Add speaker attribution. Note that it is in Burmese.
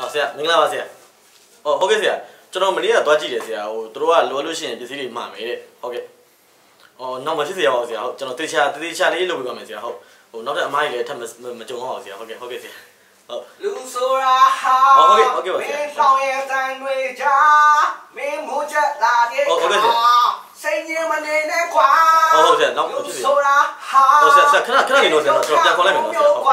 Speaker 1: အော်ဆရာမင်္ဂလာပါဆရာအော်ဟုတ်ကဲ့ဆရာကျွန်တော်မနေ့ကသွားကြည့်တယ်ဆရာဟိုသူတို့ကလိုအပ်လို့ရှိရင်ပစ္စည်းတွေမှာမယ်တဲ့ဟုတ်ကဲ့အော်နောက်မှဖြစ်ဆရာပါဆရာဟုတ်ကျွန်တော်တေချာတေချာလေးလုပ်ပြပါမယ်ဆရာဟုတ်ဟိုနောက်ထပ်အမားကြီးလည်းထပ်မကြုံအောင်ဆရာဟုတ်ကဲ့ဟုတ်ကဲ့ဆရာဟုတ်
Speaker 2: လူဆိုတာဟာ
Speaker 1: ဟုတ်ကဲ့ဟုတ်ကဲ့ပါဆရာ
Speaker 2: မင်းဆောင်ရဲ့တန်တွေကြာမင်းမိုးချက်လာတဲ့
Speaker 1: ဟုတ်ဟုတ်ကဲ့ဆရာ
Speaker 2: စိတ်ရင်မနေနဲ့ကွာ
Speaker 1: ဟုတ်ဟုတ်ဆရာနောက်
Speaker 2: လူ
Speaker 1: ဖြစ်စေ
Speaker 2: ဆိုတာဟာ
Speaker 1: ဟုတ်ဆရာဆရာခဏခဏလေးတော့ဆရာကျွန်တော်ပြန်ခေါ်လိုက်မယ်နော်ဆရာဟုတ်